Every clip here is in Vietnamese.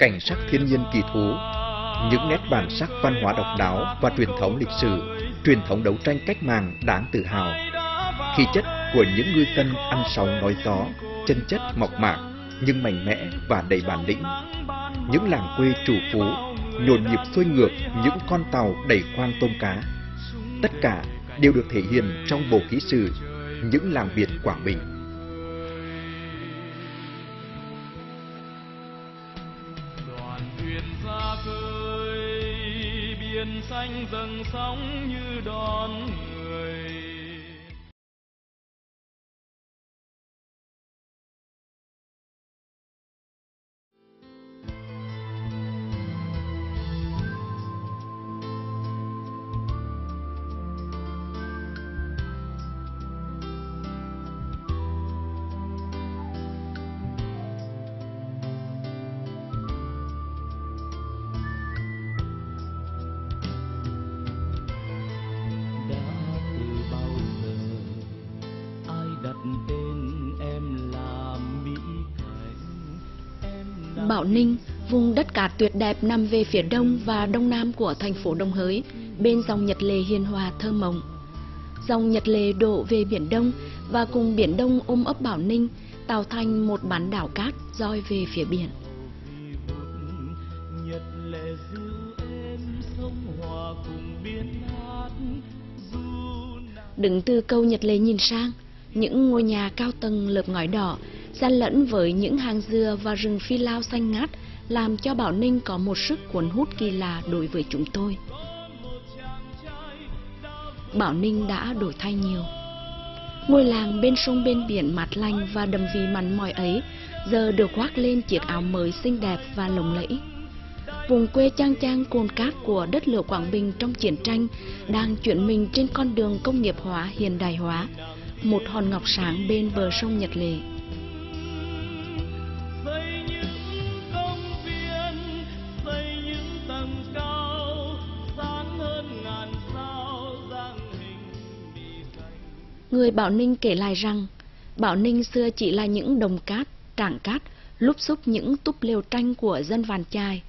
cảnh sắc thiên nhiên kỳ thú, những nét bản sắc văn hóa độc đáo và truyền thống lịch sử, truyền thống đấu tranh cách mạng đáng tự hào. Khí chất của những ngư dân ăn sóng nói gió, chân chất mộc mạc nhưng mạnh mẽ và đầy bản lĩnh. Những làng quê chủ phú nhộn nhịp xuôi ngược những con tàu đầy khoang tôm cá. Tất cả đều được thể hiện trong bộ ký sự những làng biển Quảng Bình. Biển xanh dâng sóng như đón người Bảo Ninh, vùng đất cát tuyệt đẹp nằm về phía đông và đông nam của thành phố Đồng Hới, bên dòng Nhật Lệ hiền hòa thơ mộng. Dòng Nhật Lệ đổ về biển Đông và cùng biển Đông ôm ấp Bảo Ninh, tạo thành một bán đảo cát roi về phía biển. nhật lệ êm sông hòa cùng biển hát Đứng từ câu Nhật Lệ nhìn sang, những ngôi nhà cao tầng lợp ngói đỏ, xen lẫn với những hàng dừa và rừng phi lao xanh ngát, làm cho Bảo Ninh có một sức cuốn hút kỳ lạ đối với chúng tôi. Bảo Ninh đã đổi thay nhiều. Ngôi làng bên sông bên biển mát lành và đầm vì mặn mỏi ấy giờ được khoác lên chiếc áo mới xinh đẹp và lộng lẫy. Vùng quê trang trang cồn cát của đất lửa Quảng Bình trong chiến tranh đang chuyển mình trên con đường công nghiệp hóa hiện đại hóa, một hòn ngọc sáng bên bờ sông Nhật Lệ. Người Bảo Ninh kể lại rằng, Bảo Ninh xưa chỉ là những đồng cát, trảng cát, lúp xúc những túp lều tranh của dân Vàn Chài.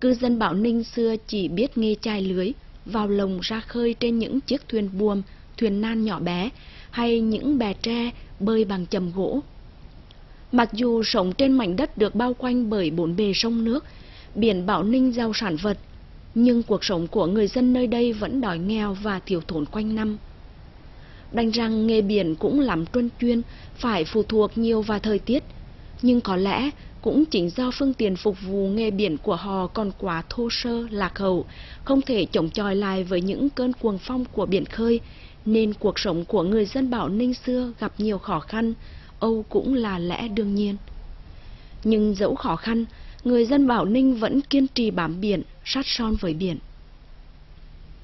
Cư dân Bảo Ninh xưa chỉ biết nghề chài lưới, vào lồng ra khơi trên những chiếc thuyền buồm, thuyền nan nhỏ bé, hay những bè tre bơi bằng chầm gỗ. Mặc dù sống trên mảnh đất được bao quanh bởi bốn bề sông nước, biển Bảo Ninh giàu sản vật, nhưng cuộc sống của người dân nơi đây vẫn đói nghèo và thiếu thốn quanh năm. Đành rằng nghề biển cũng lắm tuân chuyên, phải phụ thuộc nhiều vào thời tiết. Nhưng có lẽ cũng chính do phương tiện phục vụ nghề biển của họ còn quá thô sơ, lạc hậu, không thể chống chọi lại với những cơn cuồng phong của biển khơi, nên cuộc sống của người dân Bảo Ninh xưa gặp nhiều khó khăn, Âu cũng là lẽ đương nhiên. Nhưng dẫu khó khăn, người dân Bảo Ninh vẫn kiên trì bám biển, sát son với biển.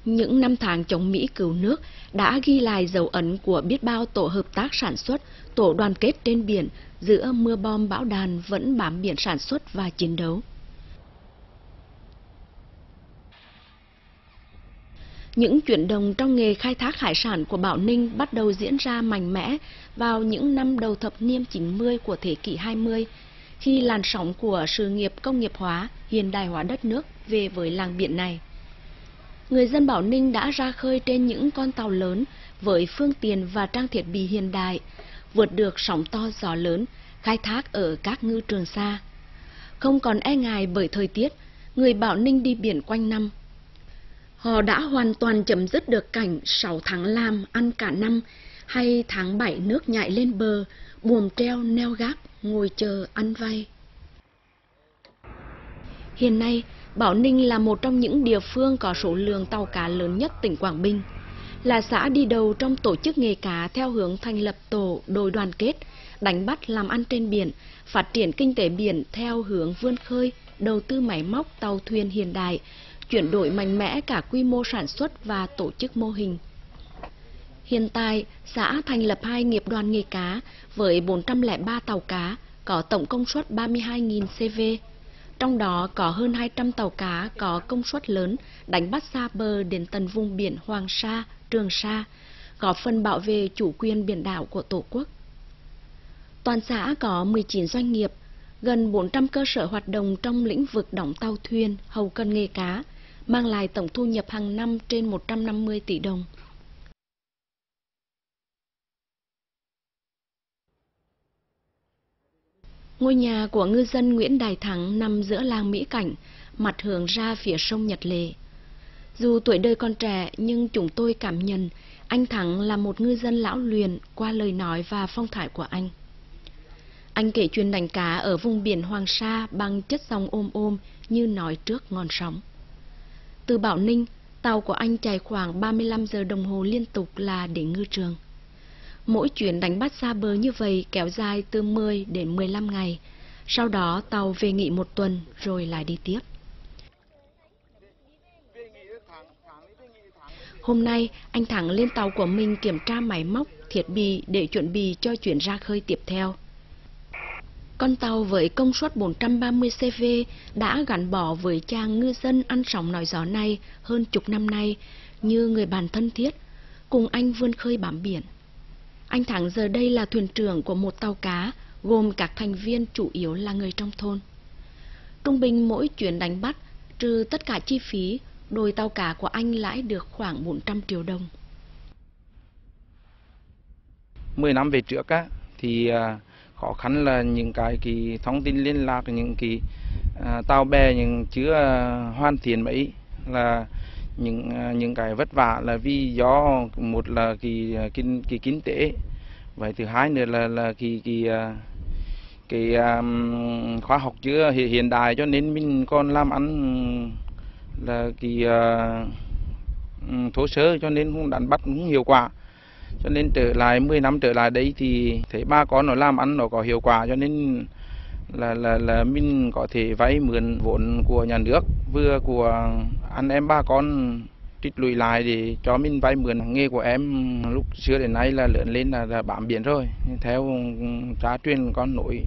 Những năm tháng chống Mỹ cứu nước đã ghi lại dấu ấn của biết bao tổ hợp tác sản xuất, tổ đoàn kết trên biển giữa mưa bom bão đàn vẫn bám biển sản xuất và chiến đấu. Những chuyển động trong nghề khai thác hải sản của Bảo Ninh bắt đầu diễn ra mạnh mẽ vào những năm đầu thập niên 90 của thế kỷ 20, khi làn sóng của sự nghiệp công nghiệp hóa, hiện đại hóa đất nước về với làng biển này người dân Bảo Ninh đã ra khơi trên những con tàu lớn với phương tiện và trang thiết bị hiện đại, vượt được sóng to gió lớn, khai thác ở các ngư trường xa. Không còn e ngại bởi thời tiết, người Bảo Ninh đi biển quanh năm. Họ đã hoàn toàn chấm dứt được cảnh 6 tháng làm ăn cả năm hay tháng 7 nước nhại lên bờ, buồm treo neo gác, ngồi chờ ăn vay. Hiện nay, Bảo Ninh là một trong những địa phương có số lượng tàu cá lớn nhất tỉnh Quảng Bình. Là xã đi đầu trong tổ chức nghề cá theo hướng thành lập tổ đội đoàn kết, đánh bắt làm ăn trên biển, phát triển kinh tế biển theo hướng vươn khơi, đầu tư máy móc tàu thuyền hiện đại, chuyển đổi mạnh mẽ cả quy mô sản xuất và tổ chức mô hình. Hiện tại, xã thành lập hai nghiệp đoàn nghề cá với 403 tàu cá, có tổng công suất 32.000 CV. Trong đó có hơn 200 tàu cá có công suất lớn đánh bắt xa bờ đến tận vùng biển Hoàng Sa, Trường Sa, góp phần bảo vệ chủ quyền biển đảo của Tổ quốc. Toàn xã có 19 doanh nghiệp, gần 400 cơ sở hoạt động trong lĩnh vực đóng tàu thuyền, hầu cân nghề cá, mang lại tổng thu nhập hàng năm trên 150 tỷ đồng. Ngôi nhà của ngư dân Nguyễn Đại Thắng nằm giữa làng Mỹ Cảnh, mặt hướng ra phía sông Nhật Lệ. Dù tuổi đời còn trẻ nhưng chúng tôi cảm nhận anh Thắng là một ngư dân lão luyện qua lời nói và phong thái của anh. Anh kể chuyện đánh cá ở vùng biển Hoàng Sa bằng chất dòng ôm ôm như nói trước ngọn sóng. Từ Bảo Ninh, tàu của anh chạy khoảng 35 giờ đồng hồ liên tục là đến ngư trường. Mỗi chuyến đánh bắt xa bờ như vậy kéo dài từ 10 đến 15 ngày. Sau đó tàu về nghỉ một tuần rồi lại đi tiếp. Hôm nay, anh Thắng lên tàu của mình kiểm tra máy móc, thiết bị để chuẩn bị cho chuyến ra khơi tiếp theo. Con tàu với công suất 430 CV đã gắn bó với chàng ngư dân ăn sóng nói gió này hơn chục năm nay như người bạn thân thiết, cùng anh vươn khơi bám biển. Anh Thắng giờ đây là thuyền trưởng của một tàu cá, gồm các thành viên chủ yếu là người trong thôn. Trung bình mỗi chuyến đánh bắt, trừ tất cả chi phí, đôi tàu cá của anh lãi được khoảng 400 triệu đồng. 10 năm về trước á, thì à, khó khăn là những cái cái thông tin liên lạc những cái à, tàu bè những chưa à, hoàn thiện mấy là những à, những cái vất vả là vì do một là cái à, kinh cái kinh tế. Vậy thứ hai nữa là là cái cái à, cái um, khoa học chưa hiện đại cho nên mình còn làm ăn là cái uh, thô sơ cho nên cũng đánh bắt cũng hiệu quả. Cho nên trở lại 10 năm trở lại đấy thì thấy ba con nó làm ăn nó có hiệu quả cho nên là là là mình có thể vay mượn vốn của nhà nước vừa của anh em ba con tích lũy lại để cho mình vay mượn nghề của em lúc xưa đến nay là lớn lên là, là bám biển rồi. Theo cha truyền con nội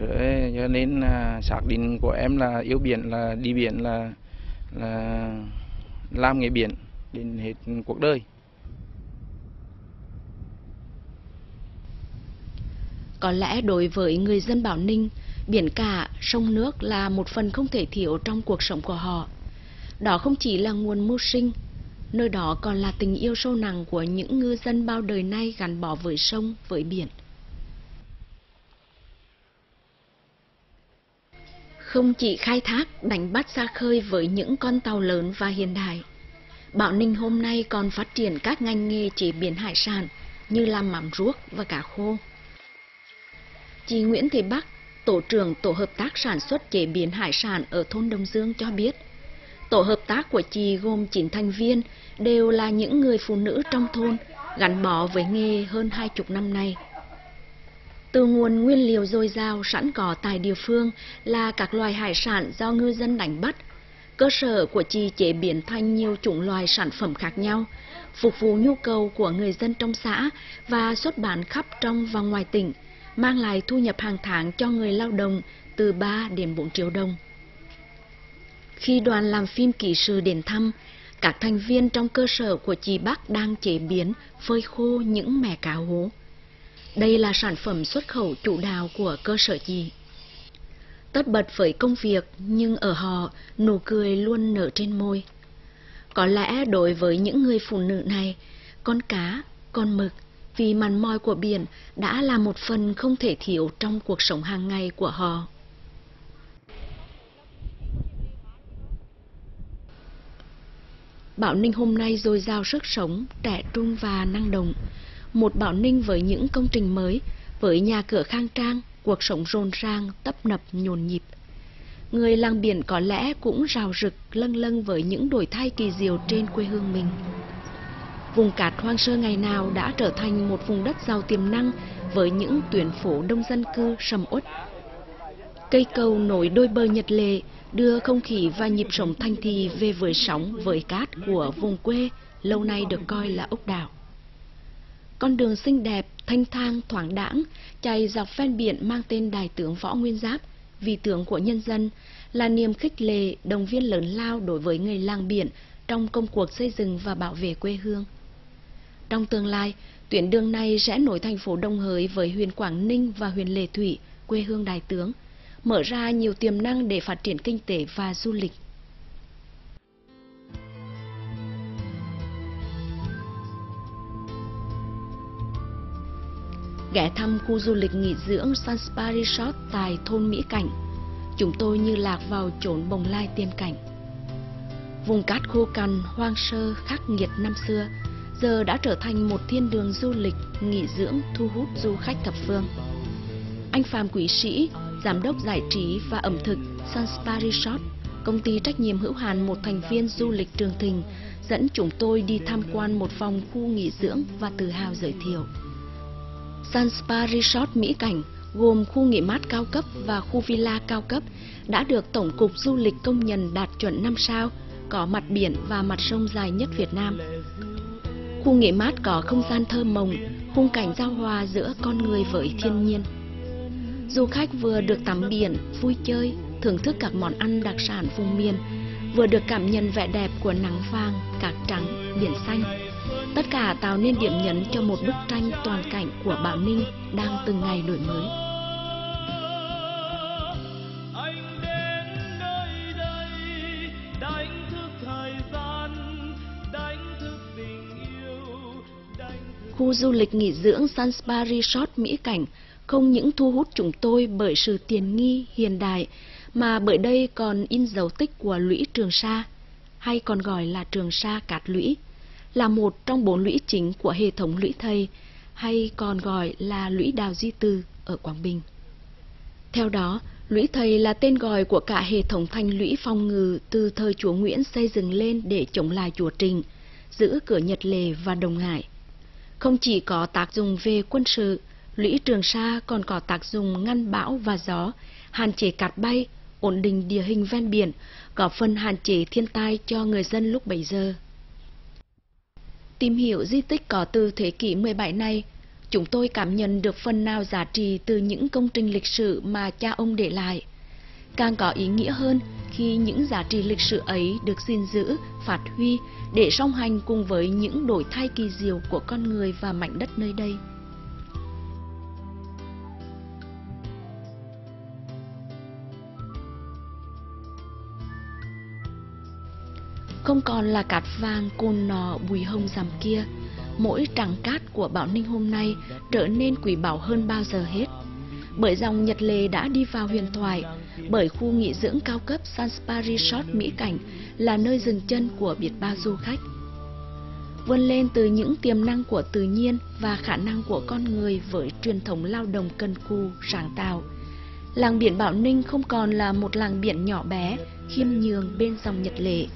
rồi cho nên là xác định của em là yêu biển là đi biển là là làm nghề biển đến hết cuộc đời. Có lẽ đối với người dân Bảo Ninh, biển cả, sông nước là một phần không thể thiếu trong cuộc sống của họ. Đó không chỉ là nguồn mưu sinh, nơi đó còn là tình yêu sâu nặng của những ngư dân bao đời nay gắn bó với sông, với biển. Không chỉ khai thác, đánh bắt xa khơi với những con tàu lớn và hiện đại, Bảo Ninh hôm nay còn phát triển các ngành nghề chế biến hải sản như làm mắm ruốc và cá khô. Chị Nguyễn Thị Bắc, tổ trưởng tổ hợp tác sản xuất chế biến hải sản ở thôn Đông Dương cho biết, tổ hợp tác của chị gồm 9 thành viên đều là những người phụ nữ trong thôn gắn bó với nghề hơn hai chục năm nay. Từ nguồn nguyên liệu dồi dào sẵn có tại địa phương là các loài hải sản do ngư dân đánh bắt, cơ sở của chị chế biến thành nhiều chủng loài sản phẩm khác nhau, phục vụ nhu cầu của người dân trong xã và xuất bán khắp trong và ngoài tỉnh, mang lại thu nhập hàng tháng cho người lao động từ 3 đến 4 triệu đồng. Khi đoàn làm phim kỹ sư đến thăm, các thành viên trong cơ sở của chị Bắc đang chế biến, phơi khô những mẻ cá hố. Đây là sản phẩm xuất khẩu chủ đạo của cơ sở chị. Tất bật với công việc nhưng ở họ nụ cười luôn nở trên môi. Có lẽ đối với những người phụ nữ này, con cá, con mực vì màn mòi của biển đã là một phần không thể thiếu trong cuộc sống hàng ngày của họ. Bảo Ninh hôm nay dồi dào sức sống, trẻ trung và năng động. Một Bảo Ninh với những công trình mới, với nhà cửa khang trang, cuộc sống rộn ràng, tấp nập nhồn nhịp. Người làng biển có lẽ cũng rào rực lâng lâng với những đổi thay kỳ diệu trên quê hương mình. Vùng cát hoang sơ ngày nào đã trở thành một vùng đất giàu tiềm năng với những tuyển phố đông dân cư sầm uất. Cây cầu nối đôi bờ Nhật Lệ đưa không khí và nhịp sống thanh thị về với sóng với cát của vùng quê lâu nay được coi là ốc đảo. Con đường xinh đẹp, thanh thang, thoáng đãng, chạy dọc ven biển mang tên Đại tướng Võ Nguyên Giáp, vị tướng của nhân dân, là niềm khích lệ, đồng viên lớn lao đối với người làng biển trong công cuộc xây dựng và bảo vệ quê hương. Trong tương lai, tuyến đường này sẽ nối thành phố Đông Hới với huyện Quảng Ninh và huyện Lệ Thủy quê hương đại tướng, mở ra nhiều tiềm năng để phát triển kinh tế và du lịch. ghé thăm khu du lịch nghỉ dưỡng Sun Spa Resort tại thôn Mỹ Cảnh. Chúng tôi như lạc vào chốn bồng lai tiên cảnh. Vùng cát khô cằn, hoang sơ, khắc nghiệt năm xưa, giờ đã trở thành một thiên đường du lịch, nghỉ dưỡng thu hút du khách thập phương. Anh Phạm Quý Sĩ, giám đốc giải trí và ẩm thực Sunspa Resort, công ty trách nhiệm hữu hạn một thành viên du lịch Trường Thịnh, dẫn chúng tôi đi tham quan một phòng khu nghỉ dưỡng và tự hào giới thiệu. Sun Spa Resort Mỹ Cảnh gồm khu nghỉ mát cao cấp và khu villa cao cấp đã được Tổng cục Du lịch công nhận đạt chuẩn 5 sao, có mặt biển và mặt sông dài nhất Việt Nam. Khu nghỉ mát có không gian thơ mộng, khung cảnh giao hòa giữa con người với thiên nhiên. Du khách vừa được tắm biển, vui chơi, thưởng thức các món ăn đặc sản vùng miền, vừa được cảm nhận vẻ đẹp của nắng vàng, cát trắng, biển xanh Tất cả tạo nên điểm nhấn cho một bức tranh toàn cảnh của Bảo Ninh đang từng ngày đổi mới. Khu du lịch nghỉ dưỡng Sun Spa Resort Mỹ Cảnh không những thu hút chúng tôi bởi sự tiền nghi hiện đại, mà bởi đây còn in dấu tích của lũy Trường Sa, hay còn gọi là Trường Sa Cát Lũy là một trong bốn lũy chính của hệ thống lũy thầy, hay còn gọi là lũy đào Di tư ở Quảng Bình. Theo đó, lũy thầy là tên gọi của cả hệ thống thành lũy phòng ngự từ thời chúa Nguyễn xây dựng lên để chống lại chúa Trình, giữ cửa Nhật Lệ và Đồng Hải. Không chỉ có tác dụng về quân sự, lũy Trường Sa còn có tác dụng ngăn bão và gió, hạn chế cát bay, ổn định địa hình ven biển, góp phần hạn chế thiên tai cho người dân lúc bấy giờ. Tìm hiểu di tích có từ thế kỷ 17 này, chúng tôi cảm nhận được phần nào giá trị từ những công trình lịch sử mà cha ông để lại. Càng có ý nghĩa hơn khi những giá trị lịch sử ấy được gìn giữ, phát huy để song hành cùng với những đổi thay kỳ diệu của con người và mảnh đất nơi đây. Không còn là cát vàng cồn nọ bùi hồng rằm kia mỗi tràng cát của Bảo Ninh hôm nay trở nên quý báu hơn bao giờ hết. Bởi dòng Nhật Lệ đã đi vào huyền thoại, bởi khu nghỉ dưỡng cao cấp Sun Spa Resort Mỹ Cảnh là nơi dừng chân của biết bao du khách. Vươn lên từ những tiềm năng của tự nhiên và khả năng của con người với truyền thống lao động cần cù, sáng tạo. Làng biển Bảo Ninh không còn là một làng biển nhỏ bé, khiêm nhường bên dòng Nhật Lệ,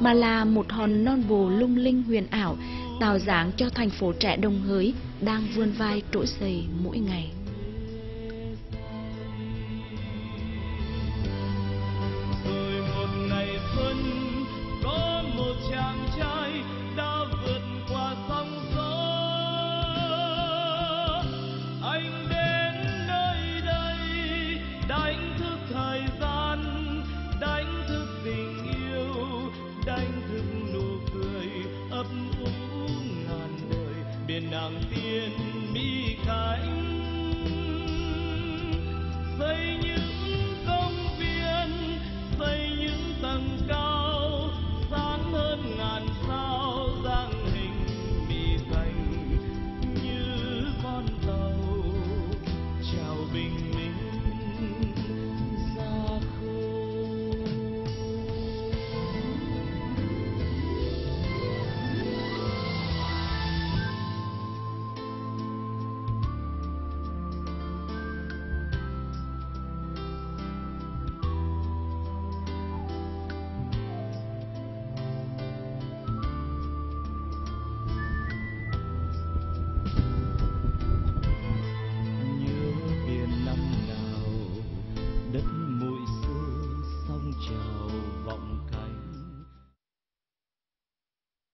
mà là một hòn non bồ lung linh huyền ảo, tạo dáng cho thành phố trẻ đồng hới đang vươn vai trỗi dậy mỗi ngày.